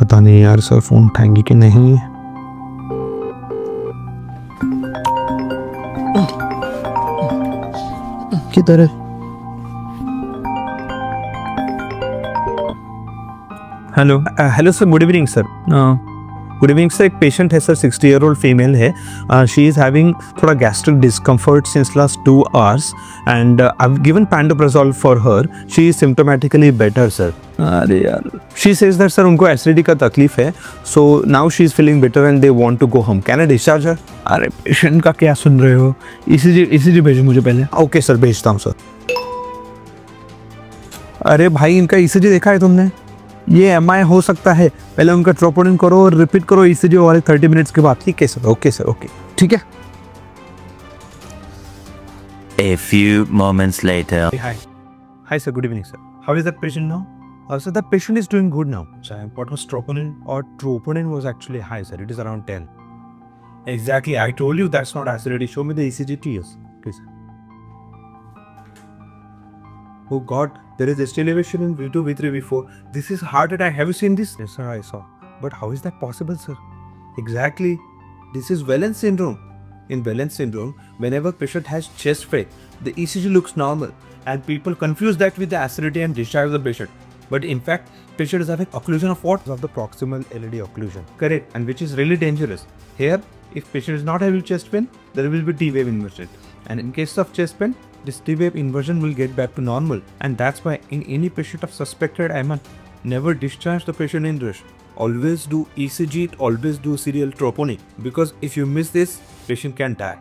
पता नहीं यार सर फ़ोन उठाएँगे कि नहीं। किधर है? Hello hello sir good evening sir good evening sir एक पेशेंट है sir sixty year old female है शी इज़ हैविंग थोड़ा gastric discomfort since last two hours and I given pantoprazole for her she is symptomatically better sir अरे यार। She says that sir उनको acidity का तकलीफ़ है so now she is feeling better and they want to go home can I discharge her अरे patient का क्या सुन रहे हो? इसी जी इसी भेजो मुझे पहले। ओके okay, सर भेजता हूँ सर अरे भाई इनका ईसीजी देखा है तुमने? ये एम हो सकता है पहले उनका ट्रोपोनिन करो और रिपीट करो ईसीजी वाले थर्टी मिनट्स के बाद ठीक है सर ओके सर ओके ठीक है A few moments later. Hi. Hi, sir. Good evening, sir. How is that patient now? Uh, so that patient is doing good now. So what was troponin? Or troponin was actually high, sir. It is around 10. Exactly. I told you that's not acidity. Show me the ECG TS. Please. Oh God, there is ST elevation in V2, V3, V4. This is heart attack. Have you seen this? Yes, sir. I saw. But how is that possible, sir? Exactly. This is Wellens syndrome. In Wellens syndrome, whenever patient has chest pain, the ECG looks normal, and people confuse that with the acidity and discharge of the patient. But in fact, patient is having occlusion of what? Of the proximal LED occlusion. Correct, and which is really dangerous. Here, if patient is not having chest pain, there will be T-wave inversion. And in case of chest pain, this T-wave inversion will get back to normal. And that's why in any patient of suspected MN, never discharge the patient in rush. Always do ECG, always do serial troponin. Because if you miss this, patient can die.